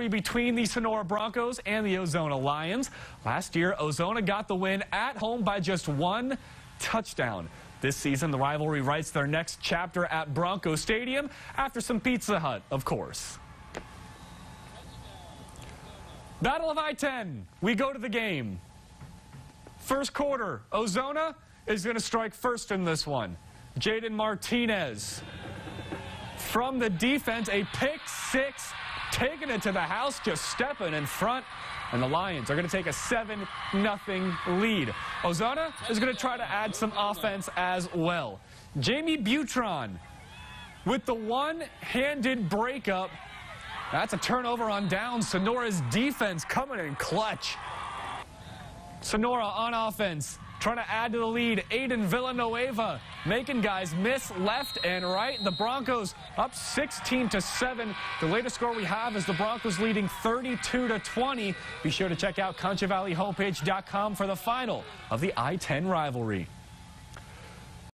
rivalry between the Sonora Broncos and the Ozona Lions. Last year, Ozona got the win at home by just one touchdown. This season, the rivalry writes their next chapter at Bronco Stadium after some Pizza Hut, of course. Battle of I-10. We go to the game. First quarter, Ozona is going to strike first in this one. Jaden Martinez. From the defense, a pick six, taking it to the house, just stepping in front. And the Lions are going to take a 7 0 lead. Ozona is going to try to add some offense as well. Jamie Butron with the one-handed breakup. That's a turnover on down. Sonora's defense coming in clutch. Sonora on offense, trying to add to the lead. Aiden Villanueva making guys miss left and right. The Broncos up 16 to 7. The latest score we have is the Broncos leading 32 to 20. Be sure to check out ConchoValleyHomepage.com for the final of the I-10 rivalry.